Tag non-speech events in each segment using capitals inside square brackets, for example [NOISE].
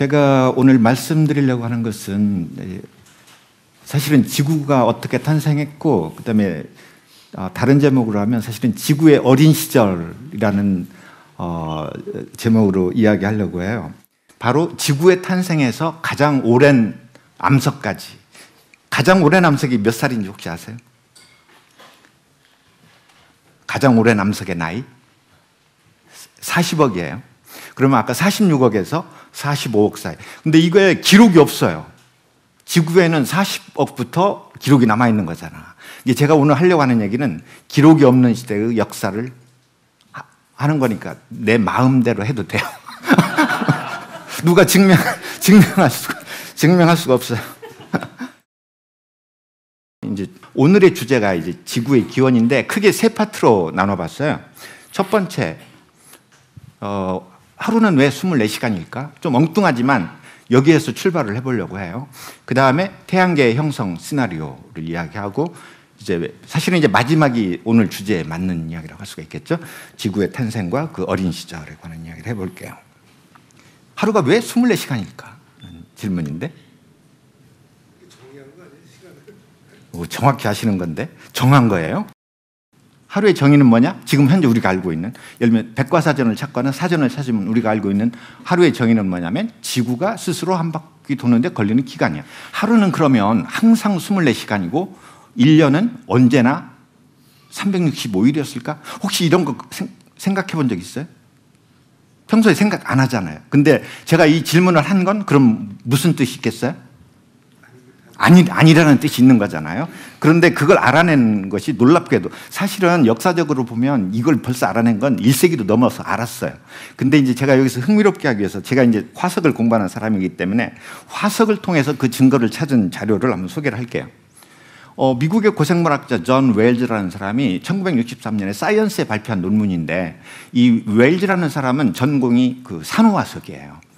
제가 오늘 말씀드리려고 하는 것은 사실은 지구가 어떻게 탄생했고 그다음에 어, 다른 제목으로 하면 사실은 지구의 어린 시절이라는 어, 제목으로 이야기하려고 해요. 바로 지구의 탄생에서 가장 오랜 암석까지 가장 오랜 암석이 몇 살인지 혹시 아세요? 가장 오랜 암석의 나이 40억이에요. 그러면 아까 46억에서 45억 사이. 근데 이거에 기록이 없어요. 지구에는 40억부터 기록이 남아 있는 거잖아. 이게 제가 오늘 하려고 하는 얘기는 기록이 없는 시대의 역사를 하는 거니까 내 마음대로 해도 돼요. [LAUGHS] 누가 증명 증명할 수가 증명할 수가 없어요. [LAUGHS] 이제 오늘의 주제가 이제 지구의 기원인데 크게 세 파트로 나눠봤어요. 첫 번째, 어, 하루는 왜 24시간일까? 좀 엉뚱하지만 여기에서 출발을 해보려고 해요. 그 다음에 태양계의 형성 시나리오를 이야기하고 이제 사실은 이제 마지막이 오늘 주제에 맞는 이야기라고 할 수가 있겠죠. 지구의 탄생과 그 어린 시절에 관한 이야기를 해볼게요. 하루가 왜 24시간일까? 질문인데. 오, 정확히 아시는 건데 정한 거예요. 하루의 정의는 뭐냐? 지금 현재 우리가 알고 있는 예를 들면 백과사전을 찾거나 사전을 찾으면 우리가 알고 있는 하루의 정의는 뭐냐면 지구가 스스로 한 바퀴 도는데 걸리는 기간이야. 하루는 그러면 항상 24시간이고 1년은 언제나 365일이었을까? 혹시 이런 거 생각해 본 적 있어요? 평소에 생각 안 하잖아요. 근데 제가 이 질문을 한 건 그럼 무슨 뜻이 있겠어요? 아니, 아니라는 뜻이 있는 거잖아요. 그런데 그걸 알아낸 것이 놀랍게도 사실은 역사적으로 보면 이걸 벌써 알아낸 건 1세기도 넘어서 알았어요. 근데 이제 제가 여기서 흥미롭게 하기 위해서 제가 이제 화석을 공부하는 사람이기 때문에 화석을 통해서 그 증거를 찾은 자료를 한번 소개를 할게요. 어, 미국의 고생물학자 존 웨일즈라는 사람이 1963년에 사이언스에 발표한 논문인데 이 웨일즈라는 사람은 전공이 그 산호화석이에요.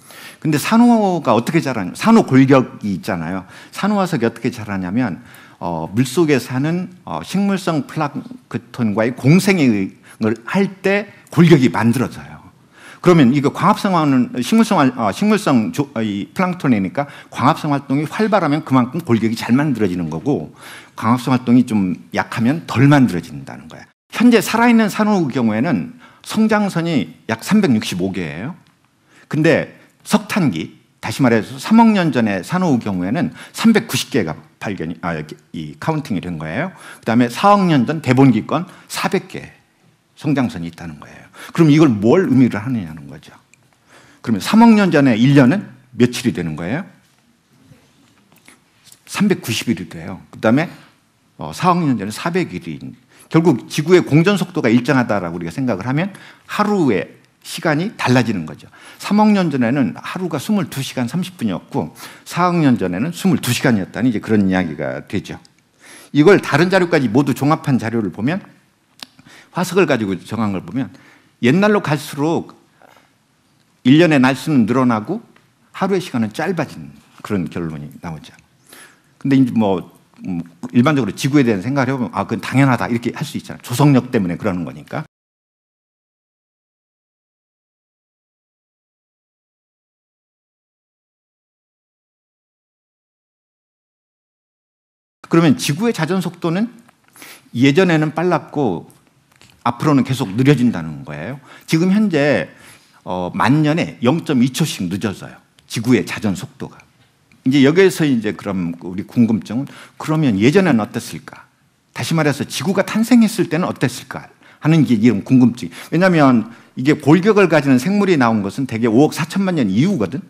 근데 산호가 어떻게 자라냐? 산호 골격이 있잖아요. 산호 화석이 어떻게 자라냐면 어, 물 속에 사는 어, 식물성 플랑크톤과의 공생을 할 때 골격이 만들어져요. 그러면 이거 광합성 하는 식물성 어, 식물성 조, 어, 이 플랑크톤이니까 광합성 활동이 활발하면 그만큼 골격이 잘 만들어지는 거고 광합성 활동이 좀 약하면 덜 만들어진다는 거야. 현재 살아있는 산호의 경우에는 성장선이 약 365개예요. 근데 석탄기 다시 말해서 3억 년 전에 산호의 경우에는 390개가 발견이 아, 이 카운팅이 된 거예요. 그 다음에 4억 년 전 대본기 건 400개 성장선이 있다는 거예요. 그럼 이걸 뭘 의미를 하느냐는 거죠. 그러면 3억 년 전에 1년은 며칠이 되는 거예요? 390일이 돼요. 그 다음에 4억 어, 년 전에 400일이 결국 지구의 공전 속도가 일정하다라고 우리가 생각을 하면 하루에 시간이 달라지는 거죠. 3억 년 전에는 하루가 22시간 30분이었고 4억 년 전에는 22시간이었다는 이제 그런 이야기가 되죠. 이걸 다른 자료까지 모두 종합한 자료를 보면 화석을 가지고 정한 걸 보면 옛날로 갈수록 1년의 날수는 늘어나고 하루의 시간은 짧아진 그런 결론이 나오죠. 근데 이제 뭐 음, 일반적으로 지구에 대한 생각을 해보면 아, 그건 당연하다 이렇게 할 수 있잖아요. 조성력 때문에 그러는 거니까. 그러면 지구의 자전 속도는 예전에는 빨랐고 앞으로는 계속 느려진다는 거예요. 지금 현재 어, 만 년에 0.2초씩 늦어져요. 지구의 자전 속도가. 이제 여기에서 이제 그럼 우리 궁금증은 그러면 예전에는 어땠을까? 다시 말해서 지구가 탄생했을 때는 어땠을까? 하는 게 이런 궁금증. 왜냐하면 이게 골격을 가지는 생물이 나온 것은 대개 5억 4천만 년 이후거든.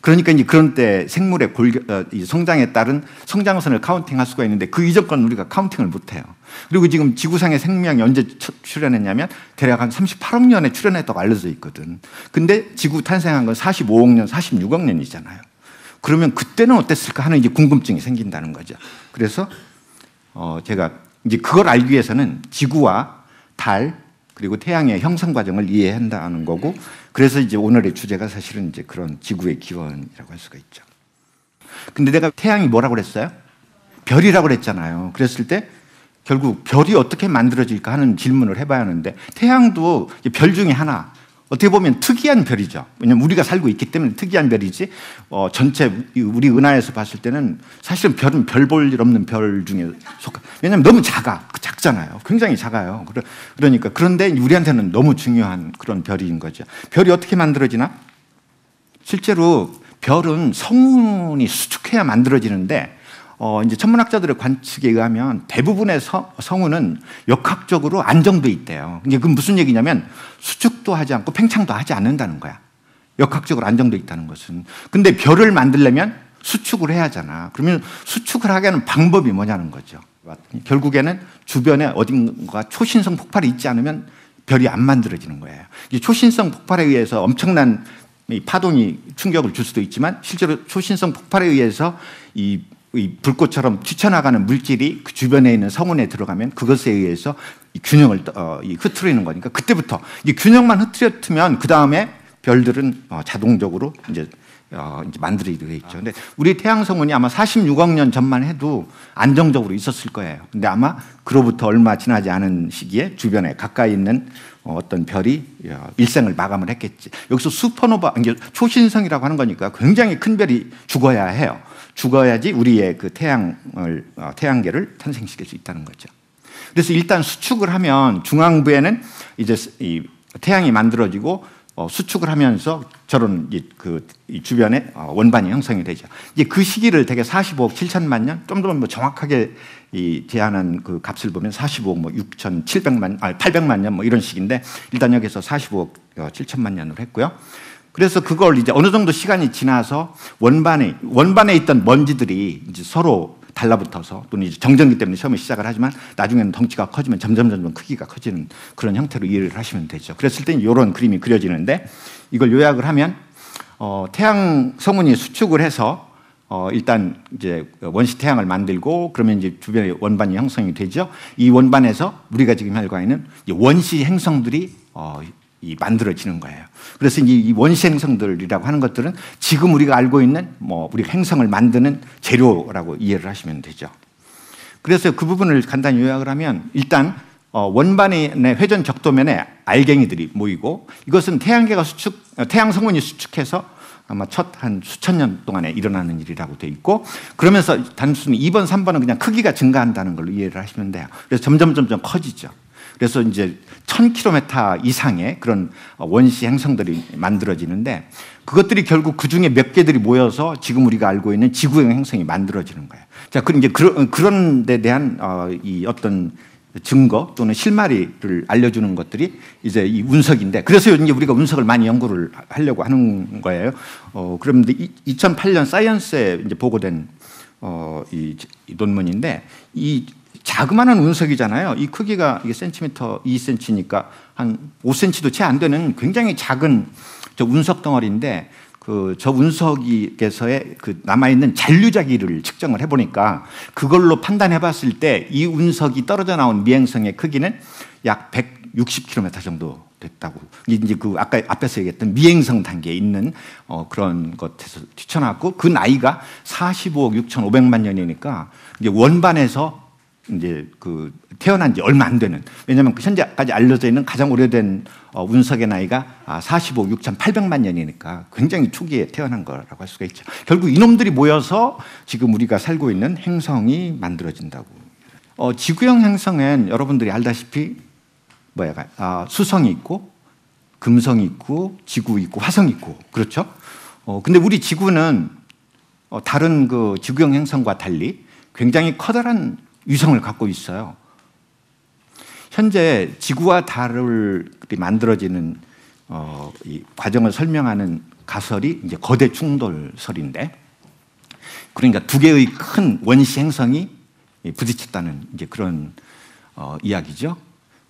그러니까 이제 그런 때 생물의 골격, 어, 성장에 따른 성장선을 카운팅할 수가 있는데 그 이전 건 우리가 카운팅을 못 해요. 그리고 지금 지구상의 생명이 언제 출현했냐면 대략 한 38억 년에 출현했다고 알려져 있거든. 근데 지구 탄생한 건 45억 년, 46억 년이잖아요. 그러면 그때는 어땠을까 하는 이제 궁금증이 생긴다는 거죠. 그래서 어 제가 이제 그걸 알기 위해서는 지구와 달 그리고 태양의 형성 과정을 이해한다는 거고 그래서 이제 오늘의 주제가 사실은 이제 그런 지구의 기원이라고 할 수가 있죠. 근데 내가 태양이 뭐라고 그랬어요? 별이라고 그랬잖아요. 그랬을 때 결국 별이 어떻게 만들어질까 하는 질문을 해봐야 하는데 태양도 별 중에 하나 어떻게 보면 특이한 별이죠. 왜냐면 우리가 살고 있기 때문에 특이한 별이지. 어, 전체 우리 은하에서 봤을 때는 사실은 별은 별 볼 일 없는 별 중에 속하. 왜냐면 너무 작아, 작잖아요. 굉장히 작아요. 그러니까 그런데 우리한테는 너무 중요한 그런 별인 거죠. 별이 어떻게 만들어지나? 실제로 별은 성운이 수축해야 만들어지는데 어, 이제 천문학자들의 관측에 의하면 대부분의 서, 성운은 역학적으로 안정돼 있대요. 이게 그 무슨 얘기냐면 수축도 하지 않고 팽창도 하지 않는다는 거야. 역학적으로 안정돼 있다는 것은. 근데 별을 만들려면 수축을 해야 하잖아. 그러면 수축을 하게 하는 방법이 뭐냐는 거죠. 결국에는 주변에 어딘가 초신성 폭발이 있지 않으면 별이 안 만들어지는 거예요. 초신성 폭발에 의해서 엄청난 파동이 충격을 줄 수도 있지만 실제로 초신성 폭발에 의해서 이, 이 불꽃처럼 튀쳐나가는 물질이 그 주변에 있는 성운에 들어가면 그것에 의해서 균형을 어, 흐트리는 거니까 그때부터 이 균형만 흐트렸으면 그 다음에 별들은 어, 자동적으로 이제 어, 이제 만들어지게 돼 있죠. 근데 우리 태양 성운이 아마 46억 년 전만 해도 안정적으로 있었을 거예요. 근데 아마 그로부터 얼마 지나지 않은 시기에 주변에 가까이 있는 어떤 별이 어, 일생을 마감을 했겠지. 여기서 슈퍼노바, 초신성이라고 하는 거니까 굉장히 큰 별이 죽어야 해요. 죽어야지 우리의 그 태양을, 어, 태양계를 탄생시킬 수 있다는 거죠. 그래서 일단 수축을 하면 중앙부에는 이제 이 태양이 만들어지고 어, 수축을 하면서 저런 그 주변에 어, 원반이 형성이 되죠. 이제 그 시기를 대개 45억 7천만 년, 좀 더 뭐 정확하게 이 제한한 그 값을 보면 45억 뭐 6,700만, 아 800만 년 뭐 이런 식인데 일단 여기서 45억 7천만 어, 년으로 했고요. 그래서 그걸 이제 어느 정도 시간이 지나서 원반에 원반에 있던 먼지들이 이제 서로 달라붙어서 또는 이제 정전기 때문에 처음에 시작을 하지만 나중에는 덩치가 커지면 점점 점점 크기가 커지는 그런 형태로 이해를 하시면 되죠. 그랬을 때 이런 그림이 그려지는데 이걸 요약을 하면 어, 태양 성운이 수축을 해서 어, 일단 이제 원시 태양을 만들고 그러면 이제 주변에 원반이 형성이 되죠. 이 원반에서 우리가 지금 알고 있는 원시 행성들이 어, 이 만들어지는 거예요. 그래서 이 원시 행성들이라고 하는 것들은 지금 우리가 알고 있는 뭐 우리 행성을 만드는 재료라고 이해를 하시면 되죠. 그래서 그 부분을 간단히 요약을 하면 일단 어, 원반의 회전 적도면에 알갱이들이 모이고 이것은 태양계가 수축, 어, 태양 성운이 수축해서 아마 첫 한 수천 년 동안에 일어나는 일이라고 돼 있고 그러면서 단순히 2번, 3번은 그냥 크기가 증가한다는 걸로 이해를 하시면 돼요. 그래서 점점 점점 커지죠. 그래서 이제 1000km 이상의 그런 원시 행성들이 만들어지는데 그것들이 결국 그 중에 몇 개들이 모여서 지금 우리가 알고 있는 지구형 행성이 만들어지는 거예요. 자, 그럼 이제 그런, 그런 데 대한 어, 이 어떤 증거 또는 실마리를 알려주는 것들이 이제 이 운석인데 그래서 이제 우리가 운석을 많이 연구를 하려고 하는 거예요. 어, 그런데 2008년 사이언스에 이제 보고된 어, 이, 이 논문인데 이 자그마한 운석이잖아요. 이 크기가 이게 센티미터 2cm니까 한 5cm도 채 안 되는 굉장히 작은 저 운석 덩어리인데 그 저 운석에서의 그 남아 있는 잔류자기를 측정을 해보니까 그걸로 판단해봤을 때 이 운석이 떨어져 나온 미행성의 크기는 약 160km 정도 됐다고. 이제 그 아까 앞에서 얘기했던 미행성 단계에 있는 어 그런 것에서 뛰쳐나왔고 그 나이가 45억 6,500만 년이니까 이제 원반에서 이제 그 태어난 지 얼마 안 되는 왜냐하면 그 현재까지 알려져 있는 가장 오래된 어, 운석의 나이가 45, 6,800만 년이니까 굉장히 초기에 태어난 거라고 할 수가 있죠. 결국 이놈들이 모여서 지금 우리가 살고 있는 행성이 만들어진다고. 어, 지구형 행성엔 여러분들이 알다시피 뭐야, 아, 수성이 있고 금성이 있고 지구 있고 화성 있고 그렇죠. 어, 근데 우리 지구는 어, 다른 그 지구형 행성과 달리 굉장히 커다란 위성을 갖고 있어요. 현재 지구와 달을 만들어지는 어, 이 과정을 설명하는 가설이 이제 거대 충돌설인데, 그러니까 두 개의 큰 원시 행성이 부딪혔다는 이제 그런 어, 이야기죠.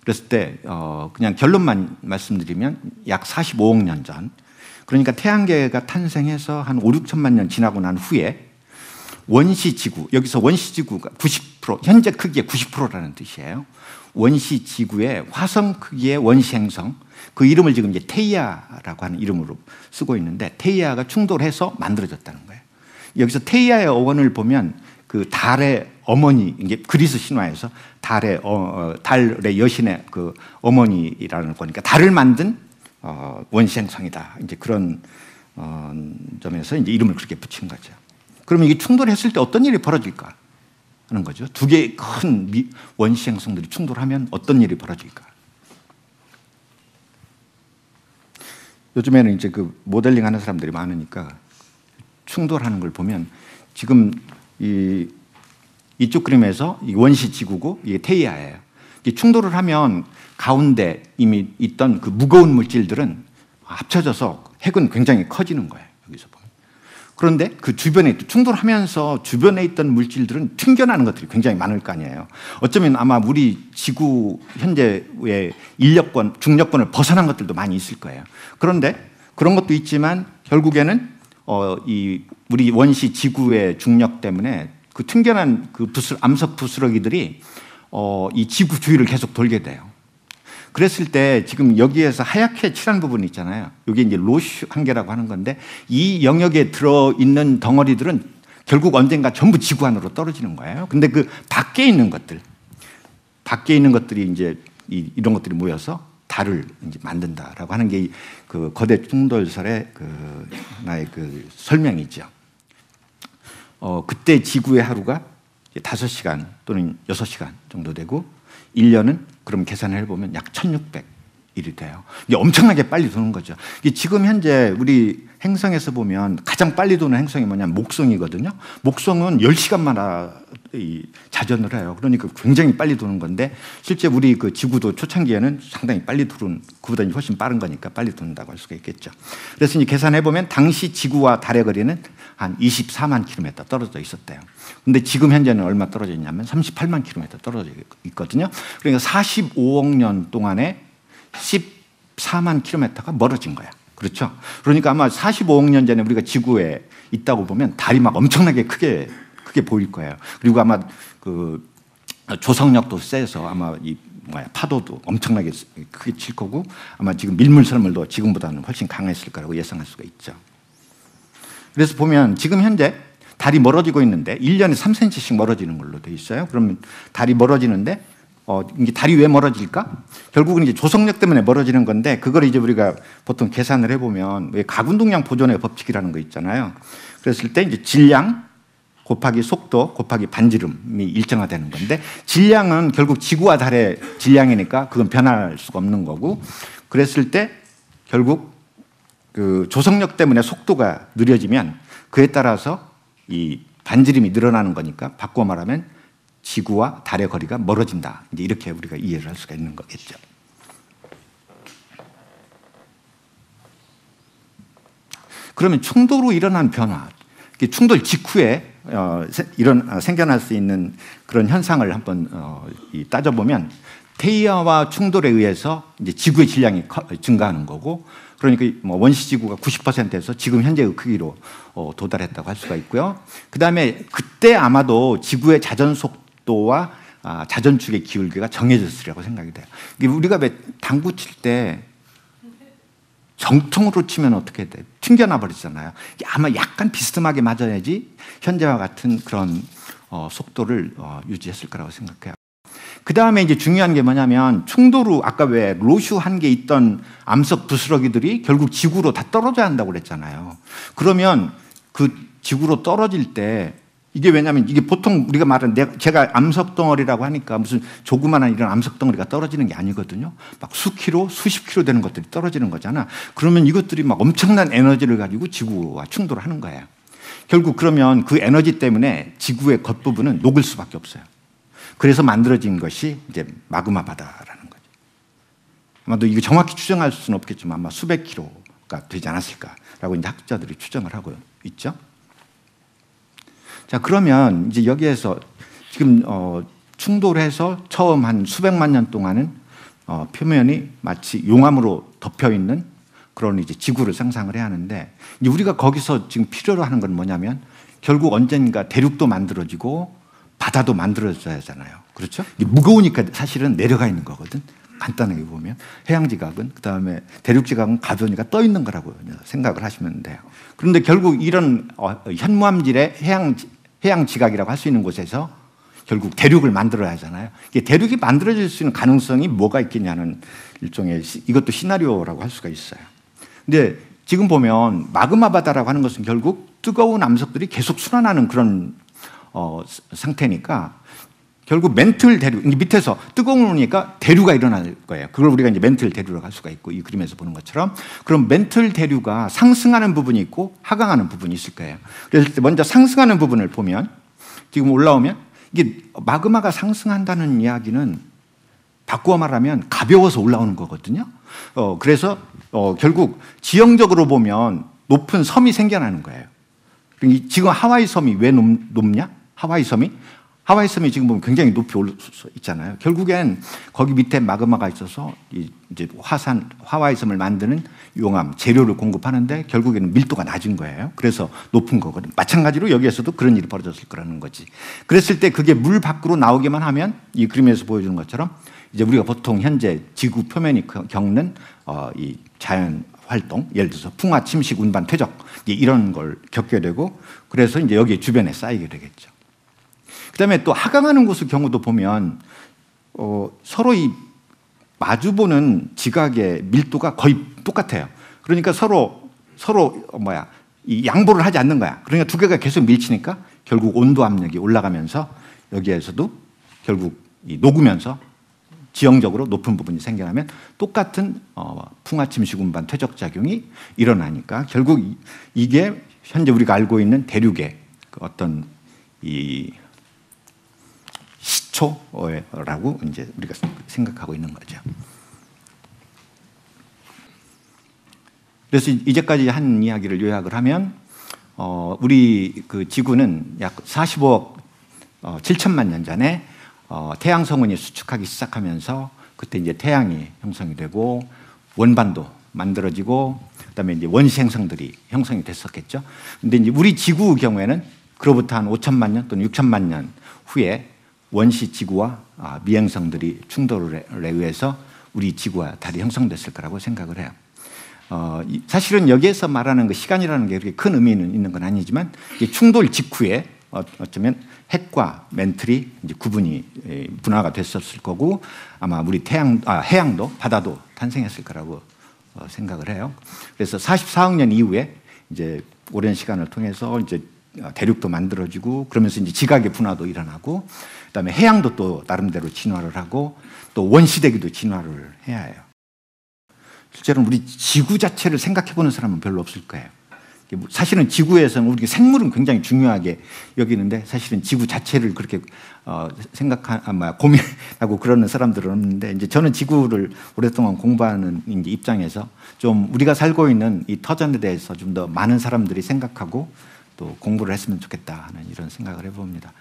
그랬을 때 어, 그냥 결론만 말씀드리면 약 45억 년 전, 그러니까 태양계가 탄생해서 한 5, 6천만 년 지나고 난 후에 원시 지구 여기서 원시 지구가 90% 현재 크기의 90%라는 뜻이에요. 원시 지구의 화성 크기의 원시 행성 그 이름을 지금 이제 테이아라고 하는 이름으로 쓰고 있는데 테이아가 충돌해서 만들어졌다는 거예요. 여기서 테이아의 어원을 보면 그 달의 어머니 이게 그리스 신화에서 달의 어, 어, 달의 여신의 그 어머니라는 거니까 달을 만든 어, 원시행성이다. 이제 그런 어, 점에서 이제 이름을 그렇게 붙인 거죠. 그러면 이게 충돌했을 때 어떤 일이 벌어질까 하는 거죠. 두 개의 큰 원시 행성들이 충돌하면 어떤 일이 벌어질까? 요즘에는 이제 그 모델링 하는 사람들이 많으니까 충돌하는 걸 보면 지금 이 이쪽 그림에서 이 원시 지구고 이게 테이아예요. 충돌을 하면 가운데 이미 있던 그 무거운 물질들은 합쳐져서 핵은 굉장히 커지는 거예요. 여기서 보면. 그런데 그 주변에 충돌하면서 주변에 있던 물질들은 튕겨나는 것들이 굉장히 많을 거 아니에요. 어쩌면 아마 우리 지구 현재의 인력권, 중력권을 벗어난 것들도 많이 있을 거예요. 그런데 그런 것도 있지만 결국에는 어, 이 우리 원시 지구의 중력 때문에 그 튕겨난 그 부스, 암석 부스러기들이 어, 이 지구 주위를 계속 돌게 돼요. 그랬을 때 지금 여기에서 하얗게 칠한 부분 있잖아요. 이게 이제 로슈 한계라고 하는 건데 이 영역에 들어 있는 덩어리들은 결국 언젠가 전부 지구 안으로 떨어지는 거예요. 근데 그 밖에 있는 것들, 밖에 있는 것들이 이제 이, 런 것들이 모여서 달을 이제 만든다라고 하는 게 그 거대 충돌설의 그 나의 그 설명이죠. 어, 그때 지구의 하루가 5시간 또는 6시간 정도 되고 1년은 그럼 계산을 해보면 약 1600 일이 돼요. 이게 엄청나게 빨리 도는 거죠. 지금 현재 우리 행성에서 보면 가장 빨리 도는 행성이 뭐냐면 목성이거든요. 목성은 10시간마다 자전을 해요. 그러니까 굉장히 빨리 도는 건데 실제 우리 그 지구도 초창기에는 상당히 빨리 도는 그보다 훨씬 빠른 거니까 빨리 돈다고 할 수가 있겠죠. 그래서 이제 계산해 보면 당시 지구와 달의 거리는 한 24만 킬로미터 떨어져 있었대요. 근데 지금 현재는 얼마 떨어져 있냐면 38만 킬로미터 떨어져 있거든요. 그러니까 45억 년 동안에 14만 킬로미터가 멀어진 거야. 그렇죠? 그러니까 아마 45억 년 전에 우리가 지구에 있다고 보면 달이 막 엄청나게 크게 크게 보일 거예요. 그리고 아마 그 조성력도 세서 아마 이 뭐야 파도도 엄청나게 크게 칠 거고 아마 지금 밀물설물도 지금보다는 훨씬 강했을 거라고 예상할 수가 있죠. 그래서 보면 지금 현재 달이 멀어지고 있는데 1년에 3cm씩 멀어지는 걸로 돼 있어요. 그러면 달이 멀어지는데 어, 이게 달이 왜 멀어질까? 결국은 이제 조성력 때문에 멀어지는 건데 그걸 이제 우리가 보통 계산을 해보면 왜 가군동량 보존의 법칙이라는 거 있잖아요. 그랬을 때 이제 질량 곱하기 속도 곱하기 반지름이 일정화되는 건데 질량은 결국 지구와 달의 질량이니까 그건 변할 수가 없는 거고 그랬을 때 결국 그 조성력 때문에 속도가 느려지면 그에 따라서 이 반지름이 늘어나는 거니까 바꿔 말하면 지구와 달의 거리가 멀어진다. 이제 이렇게 우리가 이해를 할 수가 있는 거겠죠. 그러면 충돌로 일어난 변화, 충돌 직후에 어, 이런 어, 생겨날 수 있는 그런 현상을 한번 어, 따져보면 태이아와 충돌에 의해서 이제 지구의 질량이 증가하는 거고 그러니까 뭐 원시 지구가 90%에서 지금 현재의 크기로 도달했다고 할 수가 있고요. 그 다음에 그때 아마도 지구의 자전 속 속도와 아, 자전축의 기울기가 정해졌으리라고 생각이 돼요. 우리가 왜 당구 칠 때 정통으로 치면 어떻게 돼? 튕겨나 버리잖아요. 아마 약간 비스듬하게 맞아야지 현재와 같은 그런 어, 속도를 어, 유지했을 거라고 생각해요. 그 다음에 이제 중요한 게 뭐냐면 충돌후 아까 왜 로슈 한 개 있던 암석 부스러기들이 결국 지구로 다 떨어져야 한다고 그랬잖아요. 그러면 그 지구로 떨어질 때 이게 왜냐하면 이게 보통 우리가 말하는 제가 암석 덩어리라고 하니까 무슨 조그마한 이런 암석 덩어리가 떨어지는 게 아니거든요. 막 수키로, 수십 킬로 되는 것들이 떨어지는 거잖아. 그러면 이것들이 막 엄청난 에너지를 가지고 지구와 충돌을 하는 거예요. 결국 그러면 그 에너지 때문에 지구의 겉부분은 녹을 수밖에 없어요. 그래서 만들어진 것이 이제 마그마 바다라는 거죠. 아마도 이거 정확히 추정할 수는 없겠지만 아마 수백 킬로가 되지 않았을까라고 이제 학자들이 추정을 하고 있죠. 자, 그러면 이제 여기에서 지금 어, 충돌해서 처음 한 수백만 년 동안은 어, 표면이 마치 용암으로 덮여 있는 그런 이제 지구를 상상을 해야 하는데 우리가 거기서 지금 필요로 하는 건 뭐냐면 결국 언젠가 대륙도 만들어지고 바다도 만들어져야 하잖아요. 그렇죠? 무거우니까 사실은 내려가 있는 거거든. 간단하게 보면 해양 지각은 그 다음에 대륙 지각은 가벼우니까 떠 있는 거라고 생각을 하시면 돼요. 그런데 결국 이런 어, 현무암질의 해양 해양 지각이라고 할 수 있는 곳에서 결국 대륙을 만들어야 하잖아요. 이게 대륙이 만들어질 수 있는 가능성이 뭐가 있겠냐는 일종의 이것도 시나리오라고 할 수가 있어요. 근데 지금 보면 마그마 바다라고 하는 것은 결국 뜨거운 암석들이 계속 순환하는 그런 어, 상태니까 결국 멘틀 대류 밑에서 뜨거우니까 대류가 일어날 거예요. 그걸 우리가 이제 멘틀 대류라고 할 수가 있고 이 그림에서 보는 것처럼 그럼 멘틀 대류가 상승하는 부분이 있고 하강하는 부분이 있을 거예요. 그래서 먼저 상승하는 부분을 보면 지금 올라오면 이게 마그마가 상승한다는 이야기는 바꾸어 말하면 가벼워서 올라오는 거거든요. 어, 그래서 어, 결국 지형적으로 보면 높은 섬이 생겨나는 거예요. 지금 하와이 섬이 왜 높, 높냐? 하와이 섬이 하와이 섬이 지금 보면 굉장히 높이 올라 있잖아요. 결국엔 거기 밑에 마그마가 있어서 이제 화산 하와이 섬을 만드는 용암 재료를 공급하는데 결국에는 밀도가 낮은 거예요. 그래서 높은 거거든. 마찬가지로 여기에서도 그런 일이 벌어졌을 거라는 거지. 그랬을 때 그게 물 밖으로 나오기만 하면 이 그림에서 보여주는 것처럼 이제 우리가 보통 현재 지구 표면이 겪는 어, 이 자연 활동, 예를 들어서 풍화, 침식, 운반, 퇴적 이런 걸 겪게 되고 그래서 이제 여기 주변에 쌓이게 되겠죠. 그다음에 또 하강하는 곳의 경우도 보면 어, 서로 이 마주보는 지각의 밀도가 거의 똑같아요. 그러니까 서로 서로 뭐야 이 양보를 하지 않는 거야. 그러니까 두 개가 계속 밀치니까 결국 온도 압력이 올라가면서 여기에서도 결국 이 녹으면서 지형적으로 높은 부분이 생겨나면 똑같은 어, 풍화 침식 운반 퇴적 작용이 일어나니까 결국 이게 현재 우리가 알고 있는 대륙의 그 어떤 이시 초라고 이제 우리가 생각하고 있는 거죠. 그래서 이제까지 한 이야기를 요약을 하면 어, 우리 그 지구는 약 45억 어, 7천만 년 전에 어, 태양 성운이 수축하기 시작하면서 그때 이제 태양이 형성이 되고 원반도 만들어지고 그다음에 이제 원시 행성들이 형성이 됐었겠죠. 근데 이제 우리 지구 경우에는 그로부터 한 5천만 년 또는 6천만 년 후에 원시 지구와 아, 미행성들이 충돌에 의해서 우리 지구와 달이 형성됐을 거라고 생각을 해요. 어, 사실은 여기에서 말하는 그 시간이라는 게 그렇게 큰 의미는 있는 건 아니지만 충돌 직후에 어, 어쩌면 핵과 멘틀이 구분이 분화가 됐었을 거고 아마 우리 태양 아, 해양도 바다도 탄생했을 거라고 어, 생각을 해요. 그래서 44억 년 이후에 이제 오랜 시간을 통해서 이제 대륙도 만들어지고 그러면서 이제 지각의 분화도 일어나고 그다음에 해양도 또 나름대로 진화를 하고 또 원시대기도 진화를 해야 해요. 실제로는 우리 지구 자체를 생각해 보는 사람은 별로 없을 거예요. 사실은 지구에서는 우리 생물은 굉장히 중요하게 여기는데 사실은 지구 자체를 그렇게 어, 생각한 아마 고민하고 그러는 사람들은 없는데 이제 저는 지구를 오랫동안 공부하는 입장에서 좀 우리가 살고 있는 이 터전에 대해서 좀 더 많은 사람들이 생각하고 또 공부를 했으면 좋겠다 하는 이런 생각을 해봅니다.